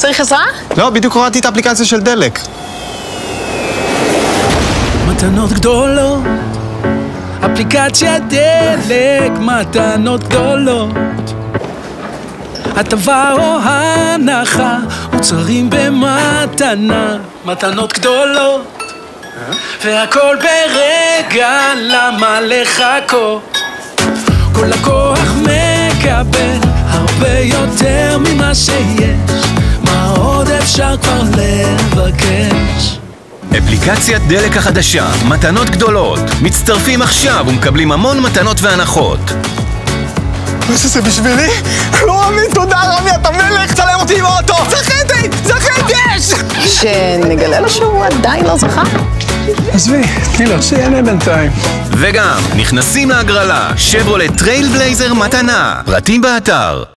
צריך עזרה? לא, בדיוק הורדתי את האפליקציה של דלק. מתנות גדולות, אפליקציה דלק, מתנות גדולות. הטבה או הנחה, מוצרים במתנה, מתנות גדולות. והכל ברגע, למה לחכות? כל לקוח מקבל הרבה יותר ממה שיש, אפשר כבר לבקש? אפליקציית דלק החדשה, מתנות גדולות. מצטרפים עכשיו ומקבלים המון מתנות והנחות. מה, כל זה בשבילי? לא מאמין, תודה רמי, אתה מלך! צלם אותי עם האוטו! זכיתי! זכיתי! יש! שנגלה לו שהוא עדיין לא זכה? עזבי, תני לו, שיהנה בינתיים. וגם, נכנסים להגרלה, שברולט טרייל בלייזר מתנה. פרטים באתר.